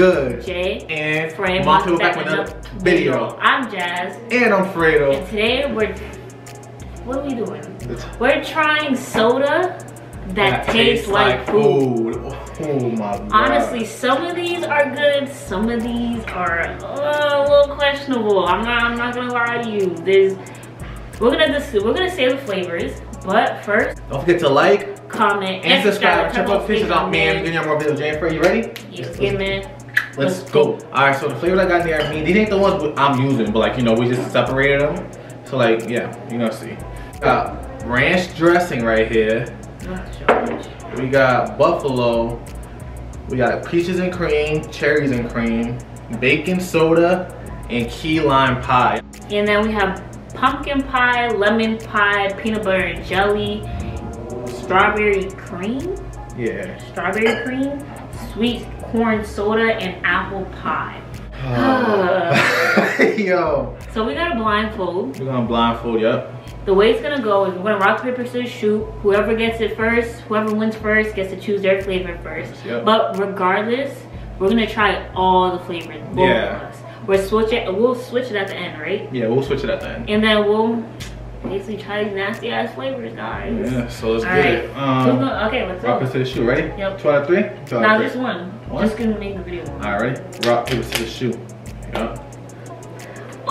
good? Jay. And Fray. People back with another video. I'm Jas. And I'm Fredo. And today we're, what are we doing? We're trying soda that, tastes, like, food. food. Oh my god. Honestly, some of these are good. Some of these are uh, a little questionable. I'm not. I'm not gonna lie to you. There's. We're gonna just. We're gonna say the flavors, but first, Don't forget to like comment and subscribe. Check out Fishes Out Man. Getting y'all more videos. Jane Fray, you ready? Yes, get man. Let's go. Alright, so the flavors I got in there, I mean, these ain't the ones I'm using, but like, you know, we just separated them. So like, yeah, you know, gonna see. Got ranch dressing right here. We got buffalo. We got peaches and cream, cherries and cream, bacon soda, and key lime pie. And then we have pumpkin pie, lemon pie, peanut butter and jelly, strawberry cream, Yeah. strawberry cream, sweet corn soda, and apple pie. Ah. Yo. So we got a blindfold. We're gonna blindfold, yep. The way it's gonna go is we're gonna rock, paper, scissors, shoot. Whoever gets it first, whoever wins first gets to choose their flavor first. Yep. But regardless, we're gonna try all the flavors, both Yeah. of us. We're switch it, we'll switch it at the end, right? Yeah, we'll switch it at the end. And then we'll basically try these nasty ass flavors, guys. Yeah, so let's All get right. it. Um, gonna- okay, let's rock, go. paper, scissors, shoot. Ready? Yep. Two out of three? Two out Now of just three. one. One? Just gonna make the video one. All right? Rock, paper, scissors, shoot. Yep.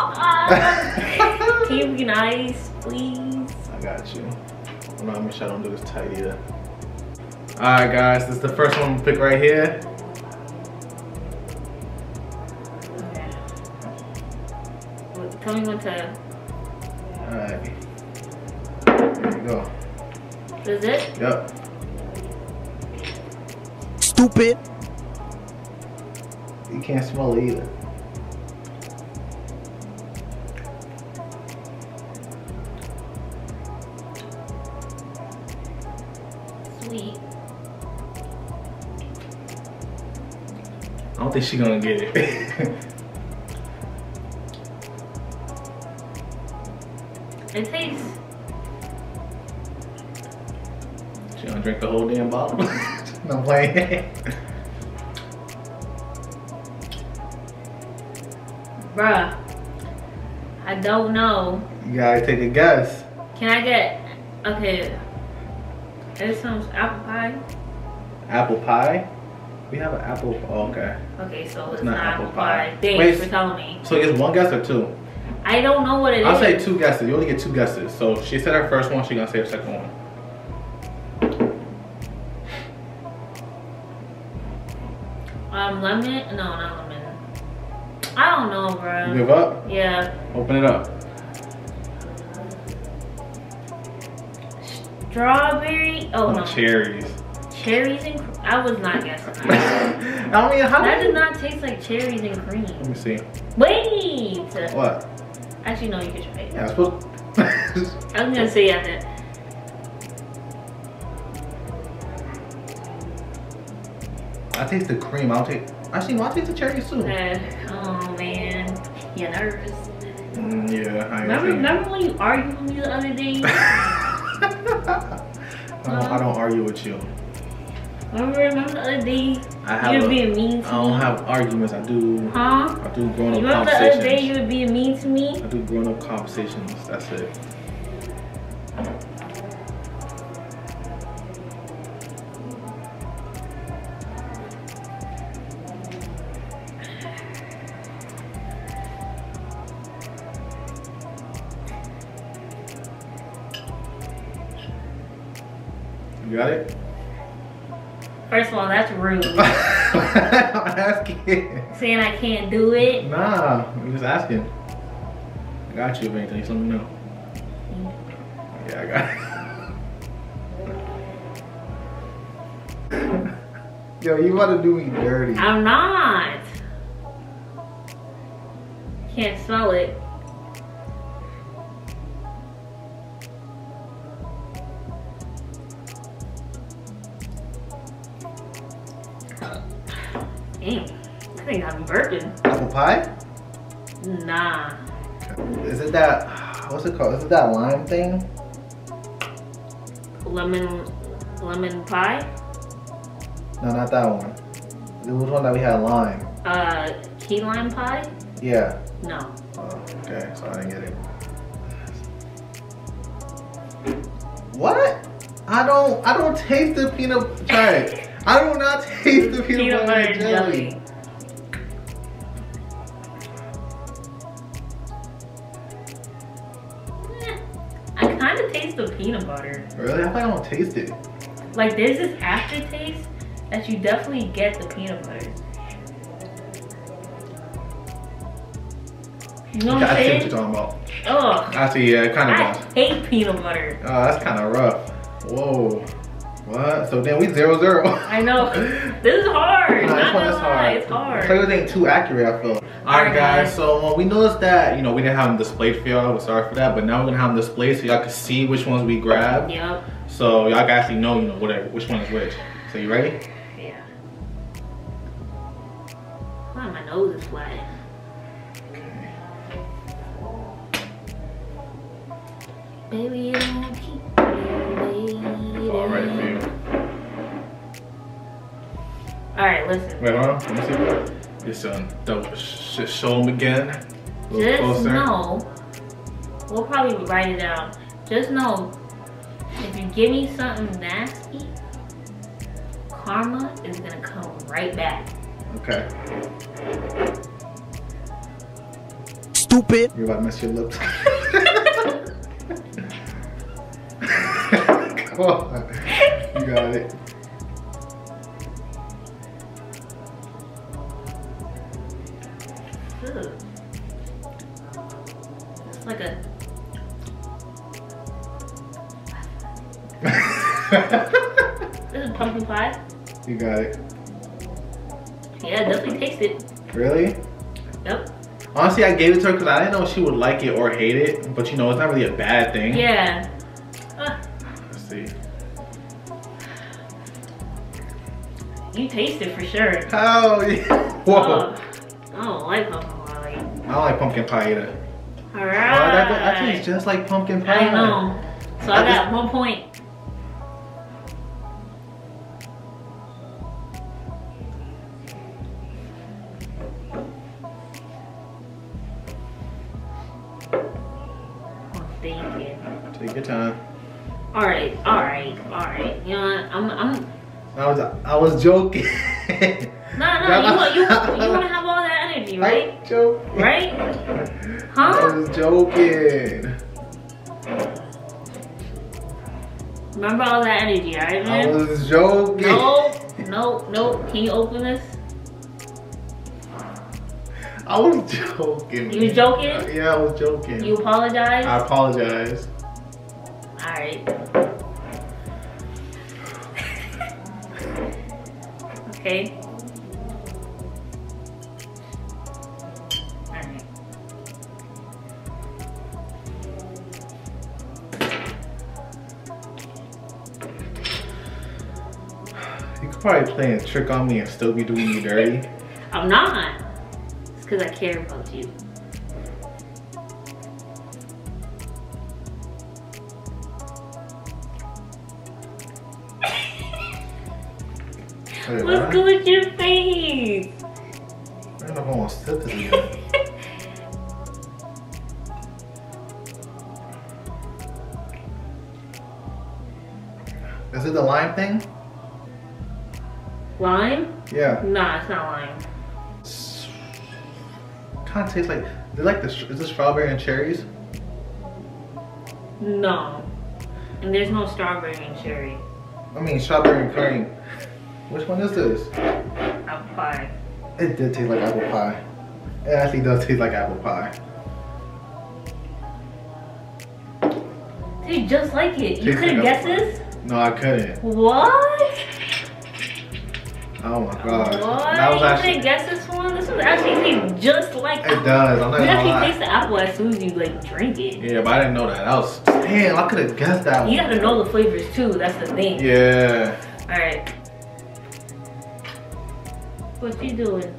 Ah. Can you be nice, please? I got you. I'm not gonna make sure I don't do this tight either. Alright guys, this is the first one we pick right here. Okay. Well, Tell me when to. Alright. There you go. Is it? Yep. Stupid. You can't smell it either. Sweet. I don't think she's gonna get it. It she gonna drink the whole damn bottle. no I'm. Bruh. I don't know. you gotta take a guess. Can I get. Okay. There's some apple pie. Apple pie? We have an apple. Oh, okay. Okay, so it's, It's not, not apple apple pie. pie. Thanks Wait. for telling me. So it's one guess or two? I don't know what it is. I'll say two guesses. You only get two guesses. So she said her first one, she gonna say her second one. Um, lemon? No, not lemon. I don't know, bro. You give up? Yeah. Open it up. Strawberry? Oh, Oh, no. cherries. Cherries and I was not guessing. I mean, how that did not taste like cherries and cream. Let me see. Wait! What? Actually, no, you can try it. Yeah, I suppose. I was gonna say yeah, I taste the cream. I'll take. Actually, no, I taste the cherries too. Uh, oh man, you're nervous. Mm, yeah, I Remember, remember when you argued with me the other day? I, don't, I don't argue with you. remember, remember the other day I have. you were a- being mean to me. I don't me? have arguments. I do. Huh? I do grown up remember the other day you were being mean to me? I do grown up conversations. That's it. Saying I can't do it. Nah, I'm just asking. I got you if anything, just let me know. Yeah, I got it. Yo, you about to do me dirty. I'm not. Can't smell it. I think I'm burping. Apple pie? Nah. Is it that, what's it called? Is it that lime thing? Lemon, lemon pie? No, not that one. It was one that we had lime. Uh, key lime pie? Yeah. No. Oh, okay, so I didn't get it. What? I don't. I don't taste the peanut. Try it. I do not taste the peanut, butter, jelly. Eh, taste the peanut butter. Really? I think I don't taste it. Like there's this aftertaste that you definitely get the peanut butter. You know what I I'm see what you're talking about. Ugh. I see. Yeah, it kind of I does. hate peanut butter. Oh, that's kind of rough. Whoa. What? So then we zero zero. I know. This is hard. Nah, Not this one gonna is lie, hard. it's hard. Flavors ain't too accurate, I feel. Alright guys, so uh, we noticed that, you know, we didn't have them displayed for y'all. We're sorry for that, but now we're gonna have them displayed so y'all can see which ones we grabbed. Yep. So y'all can actually know, you know, whatever, which one is which. So you ready? Yeah. Why my nose is flat? Okay. Maybe you don't keep baby, it All ready for you. All right, listen. Wait, hold on. Let me see. Just um, double, sh show them again. A little Just closer. know, we'll probably write it down. Just know, if you give me something nasty, karma is gonna come right back. Okay. Stupid. You're about to mess your lips. Come on. You got it. Like a this is pumpkin pie. you got it. Yeah, definitely taste it. Really? Yep. Honestly, I gave it to her because I didn't know she would like it or hate it. But you know, it's not really a bad thing. Yeah. Uh, Let's see. you taste it for sure. Oh, yeah. Whoa. Oh, I don't like pumpkin pie. I don't like pumpkin pie either. All Oh, right. that, that tastes just like pumpkin pie. I know. So I I got one point. Oh, I'm thinking. Take your time. All right, all right, all right. You know what? I'm, I'm. I was, I was joking. No, no. You want, you, you want to have all that energy, right? Joking. Right? Huh? I was joking. Remember all that energy, all right, I was joking. No, no, no. Can you open this? I was joking. You was joking? Yeah, I was joking. You apologize? I apologize. All right. okay. Probably playing a trick on me and still be doing me dirty. I'm not. It's because I care about you. Wait, What's what? good with your face? I don't know if I want to sip this again. Is it the lime thing? Lime? Yeah. Nah, it's not lime. Kind of tastes like. They like this, Is this strawberry and cherries? No. And there's no strawberry and cherry. I mean strawberry and cream. Which one is this? Apple pie. It did taste like apple pie. It actually does taste like apple pie. Dude, just like it. You couldn't like guess this? No, I couldn't. What? Oh my gosh. What? That was you actually. couldn't guess this one? This one actually tastes just like It does. I'm not You gonna actually taste the apple as soon as you like drink it. Yeah, but I didn't know that. That was damn. I could have guessed that one. You gotta know the flavors too. That's the thing. Yeah. All right. What you doing?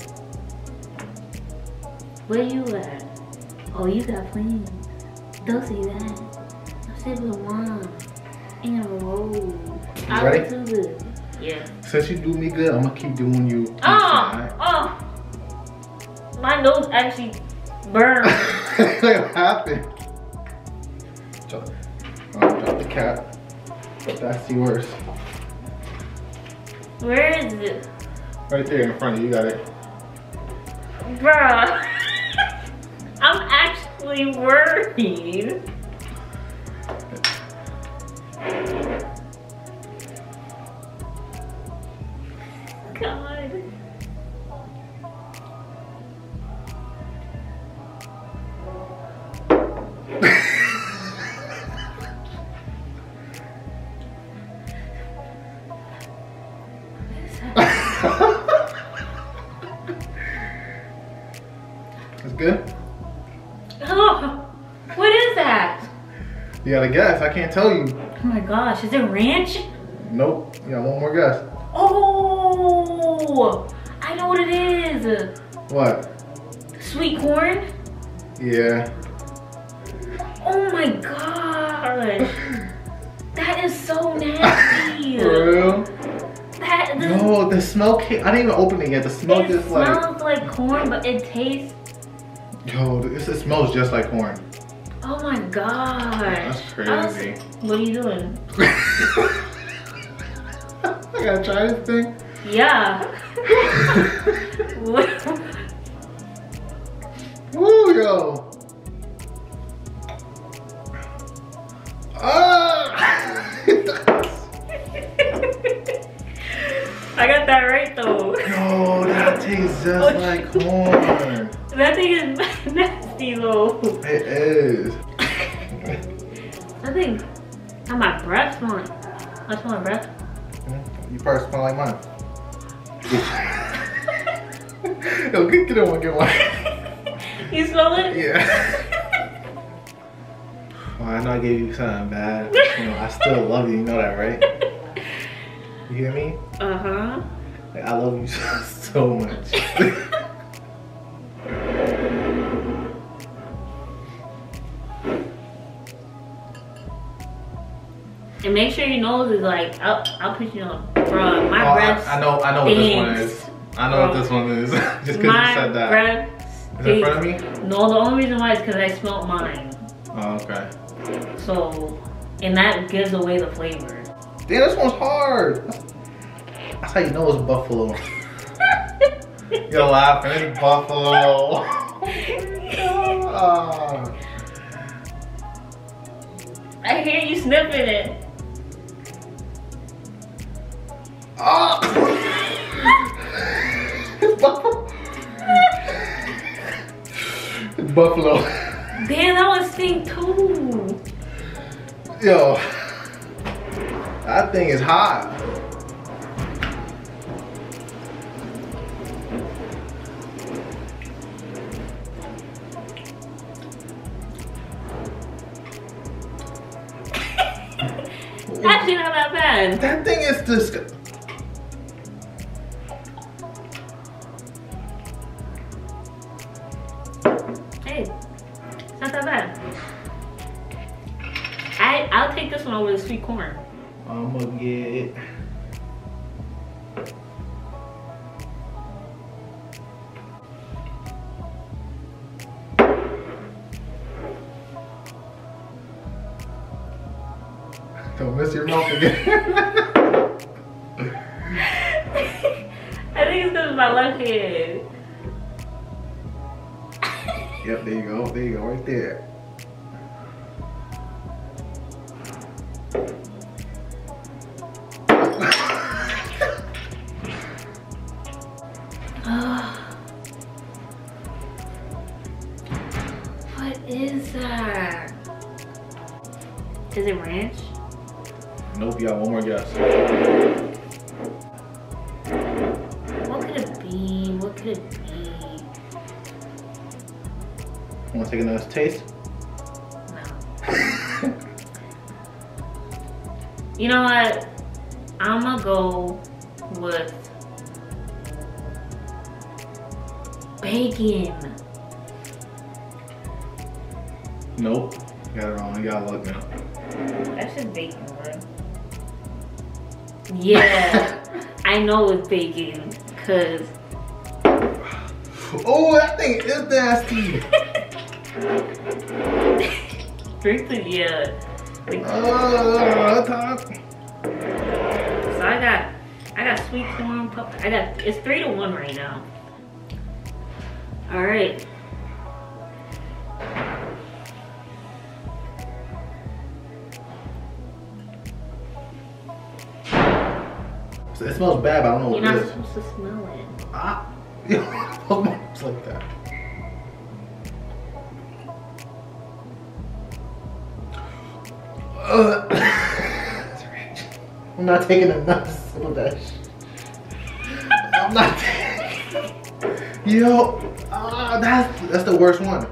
Where you at? Oh, you got plans. Don't say that. I said with mom. In a row. I ready? do this. Yeah. Since you do me good, I'm gonna keep doing you. Oh, oh. My nose actually burned. what happened? Drop, oh, drop the cap. That's yours. Where is it? Right there in front of you, you got it. Bruh. I'm actually worried. It's good? Oh, what is that? You gotta guess. I can't tell you. Oh my gosh, is it ranch? Nope. You got one more guess. Oh, I know what it is. What? Sweet corn? Yeah. Oh my gosh. That is so nasty. For real? That, the, No, the smell came. I didn't even open it yet. The smell it just like. smells like corn, but it tastes. Yo, this, it smells just like corn. Oh my god. That's I was- crazy. what are you doing? I gotta try this thing. Yeah. What- Yo, get, get one, get one. You smell it? Yeah. Oh, I know I gave you something bad. You know, I still love you. You know that, right? You hear me? Uh huh. Like, I love you so, so much. And make sure your nose is like, I'll, I'll put you on, bro. My Oh, breath. I, I know, I know what this one is. I know what this one is. Just because you said that. breath. Is it in front of me? No, the only reason why is because I smelled mine. Oh, okay. So, and that gives away the flavor. Damn, this one's hard. That's how you know it's buffalo. You're laughing. It's buffalo. I hear you sniffing it. Ah. Buffalo. It's buffalo. Damn, that was stink too. Yo, that thing is hot. Actually, not that bad. That thing is disgusting. I I'll take this one over the sweet corn. I'm gonna get. Don't miss your mouth again. I think it's because of my left hand. yep, there you go. There you go, right there. Is that? Is it ranch? Nope, you got one more guess. What could it be? What could it be? Want to take another taste? No. You know what? I'm gonna go with bacon. Nope. Got it wrong. You gotta look now. That's just bacon, bro. Yeah, I know it's bacon, cause Oh, that thing is nasty. Strictly, yeah. Like, Uh, top. so I got, I got sweet corn. Pup- I got. It's three to one right now. All right. It smells bad, but I don't know what You're what not supposed to smell it. Ah. it's like that. Uh, I'm not taking another sip of that. I'm not taking. Yo, ah, that's that's the worst one.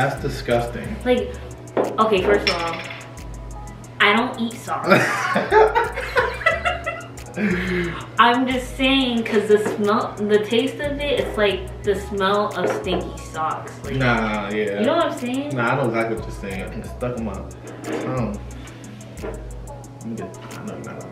That's disgusting. Like, okay, first of all, I don't eat socks. I'm just saying, cause the smell, the taste of it, it's like the smell of stinky socks. Like, nah, yeah. you know what I'm saying? Nah, I know exactly what you're saying. It's stuck in my tongue. Let me get, I know you're not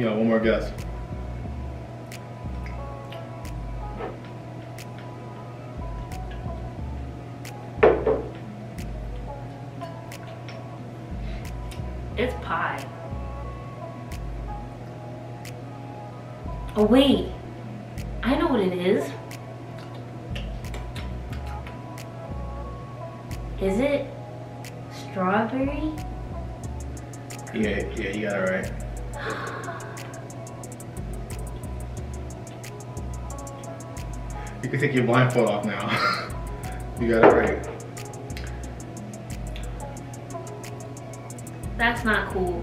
Yeah, one more guess. It's pie. Oh wait, I know what it is. Is it strawberry? Yeah, yeah, you got it right. You can take your blindfold off now. you got it right. That's not cool.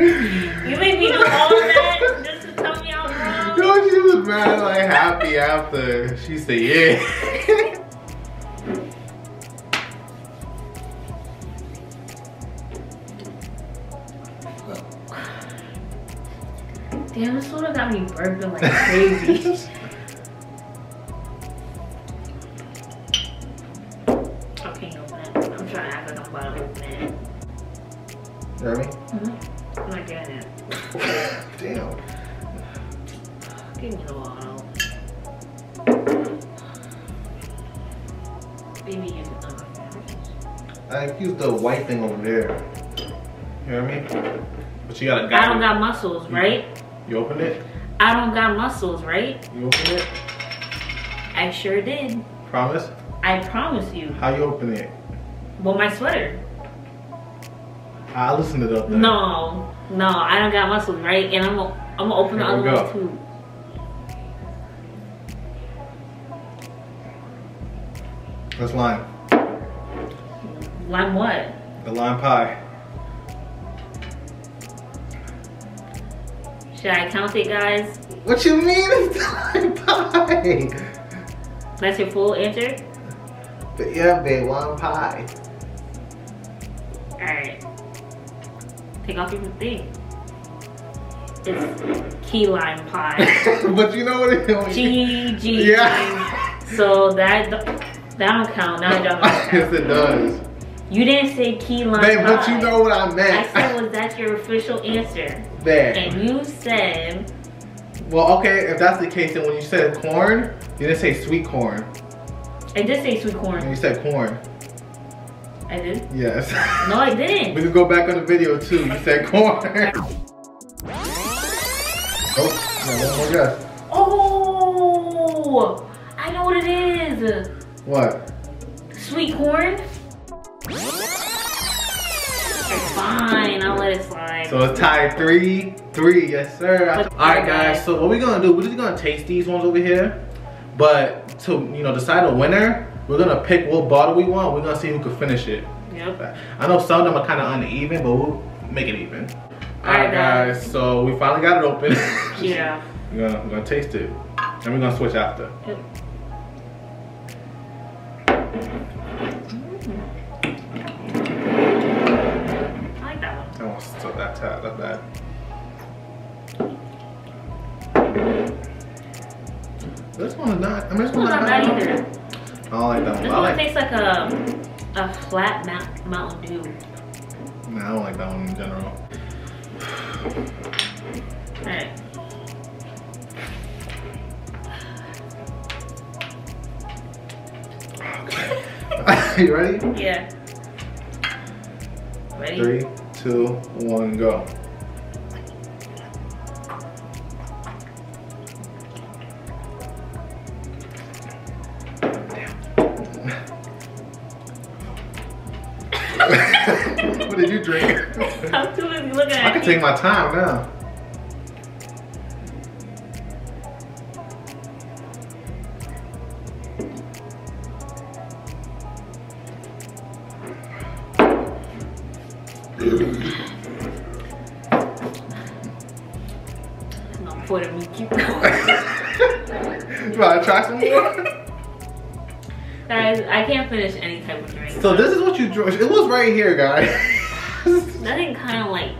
you made me do all that just to tell me I'm wrong. Yo, she was mad, like happy after she said yeah. Damn, this soda got me burping like crazy. I can't open. I'm trying to act like I'm about to open it. You heard me? I'm not getting it. Damn. Give me the bottle. Baby, you uh, I used the white thing over there. You hear me? But you gotta. I don't got muscles, right? You opened it? I don't got muscles, right? You opened it? I sure did. Promise? I promise you. How you open it? Well, my sweater. I listened to up there. No, no, I don't got muscles, right? And I'm gonna, I'm gonna open the Here we other go. ones too. That's lime. Lime what? The lime pie. Should I count it, guys? What you mean it's lime pie? That's your full answer? But Yeah, babe, lime pie. Alright. Take off your thing. It's key lime pie. but you know what it is? G, G. Yeah. So that, that don't count. Now it don't count. yes, it does. You didn't say key lime Babe, pie. but you know what I meant. I said, was that your official answer? there. And you said, Well, okay, if that's the case, then when you said corn, you didn't say sweet corn. I did say sweet And corn. you said corn. I did? Yes. No, I didn't. We can go back on the video too. You said corn. oh, no, one more guess. Oh, I know what it is. What? Sweet corn. It's fine. I'll let it slide. So it's tied three, three, yes sir. All right guys, so what we're gonna do, we're just gonna taste these ones over here. But to, you know, decide a winner, We're gonna pick what bottle we want. We're gonna see who can finish it. Yep. I know some of them are kind of uneven, but we'll make it even. All Alright, right, guys. So we finally got it open. Yeah. we're gonna we're gonna taste it, and we're gonna switch after. Yep. I like that one. That one's so that that. This one is not. I mean, this one's not bad either. I don't like that one. This one like. tastes like a a flat Mount, Mountain Dew. Nah, I don't like that one in general. Alright. you ready? Yeah. Ready? Three, two, one, go. what did you drink? I'm too busy looking I can take my time now. I'm it in me. Keep going. You wanna try some more? Guys, I can't finish any type of drink. So this is what you drink. It was right here, guys. Nothing kind of like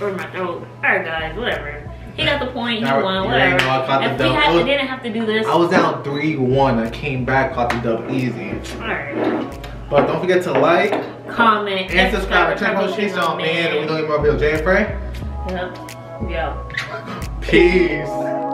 or my throat. Alright, guys, whatever. He got the point. He Now, won. Whatever. know I caught the If we had, was- didn't have to do this. I was down 3-1. I came back, caught the dub easy. Alright. But don't forget to like Comment and subscribe and check notifications on man. And we don't get more videos. Jay and Fray. Yep. Yo. Peace.